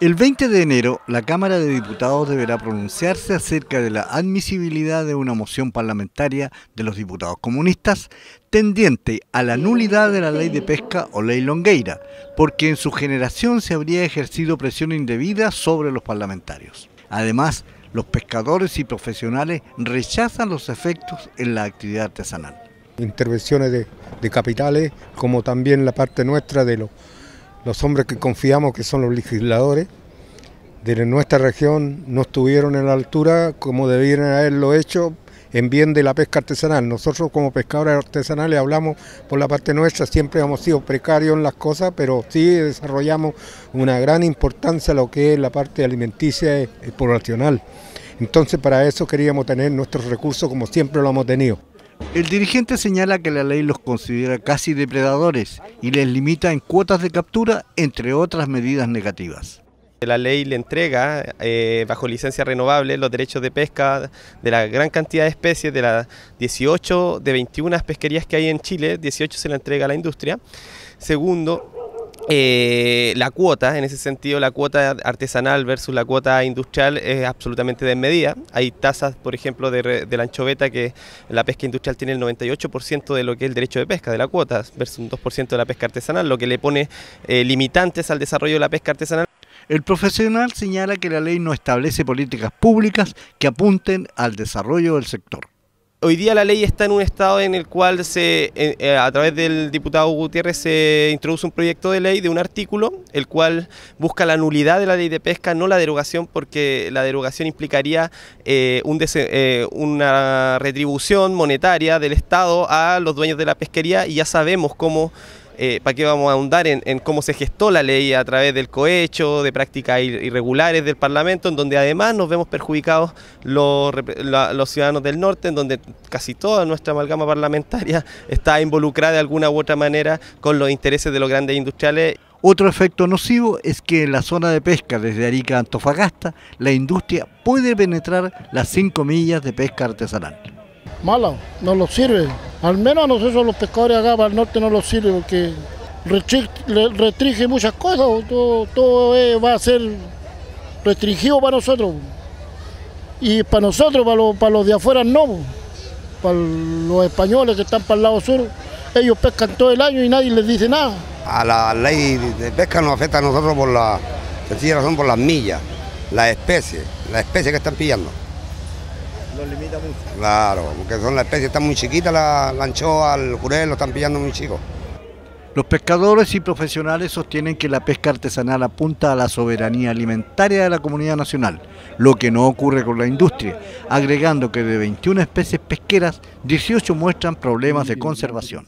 El 20 de enero, la Cámara de Diputados deberá pronunciarse acerca de la admisibilidad de una moción parlamentaria de los diputados comunistas tendiente a la nulidad de la ley de pesca o ley Longueira, porque en su generación se habría ejercido presión indebida sobre los parlamentarios. Además, los pescadores y profesionales rechazan los efectos en la actividad artesanal. Intervenciones de, capitales, como también la parte nuestra de los los hombres que confiamos que son los legisladores de nuestra región no estuvieron en la altura como debieron haberlo hecho en bien de la pesca artesanal. Nosotros como pescadores artesanales hablamos por la parte nuestra, siempre hemos sido precarios en las cosas, pero sí desarrollamos una gran importancia lo que es la parte alimenticia y poblacional. Entonces para eso queríamos tener nuestros recursos como siempre lo hemos tenido. El dirigente señala que la ley los considera casi depredadores y les limita en cuotas de captura, entre otras medidas negativas. La ley le entrega eh, bajo licencia renovable los derechos de pesca de la gran cantidad de especies, de las 18, de 21 pesquerías que hay en Chile, 18 se le entrega a la industria. Segundo, eh, la cuota, en ese sentido, la cuota artesanal versus la cuota industrial es absolutamente desmedida. Hay tasas, por ejemplo, de, la anchoveta que la pesca industrial tiene el 98% de lo que es el derecho de pesca, de la cuota, versus un 2% de la pesca artesanal, lo que le pone eh, limitantes al desarrollo de la pesca artesanal. El profesional señala que la ley no establece políticas públicas que apunten al desarrollo del sector. Hoy día la ley está en un estado en el cual se, eh, eh, a través del diputado Gutiérrez se introduce un proyecto de ley de un artículo, el cual busca la nulidad de la ley de pesca, no la derogación, porque la derogación implicaría eh, una retribución monetaria del Estado a los dueños de la pesquería y ya sabemos cómo eh, ¿para qué vamos a ahondar en, cómo se gestó la ley a través del cohecho, de prácticas irregulares del Parlamento, en donde además nos vemos perjudicados los, ciudadanos del norte, en donde casi toda nuestra amalgama parlamentaria está involucrada de alguna u otra manera con los intereses de los grandes industriales. Otro efecto nocivo es que en la zona de pesca desde Arica a Antofagasta, la industria puede penetrar las 5 millas de pesca artesanal mala, no nos sirve. Al menos a nosotros los pescadores acá para el norte no nos sirve porque restringe muchas cosas, todo, va a ser restringido para nosotros. Y para nosotros, para los, para los de afuera no. Para los españoles que están para el lado sur, ellos pescan todo el año y nadie les dice nada. A la ley de pesca nos afecta a nosotros por la sencilla razón por las millas, las especies, las especies que están pillando limita mucho. Claro, porque son las especies están muy chiquitas, la, la anchoa, el jurel lo están pillando muy chicos. Los pescadores y profesionales sostienen que la pesca artesanal apunta a la soberanía alimentaria de la comunidad nacional, lo que no ocurre con la industria, agregando que de 21 especies pesqueras, 18 muestran problemas de conservación.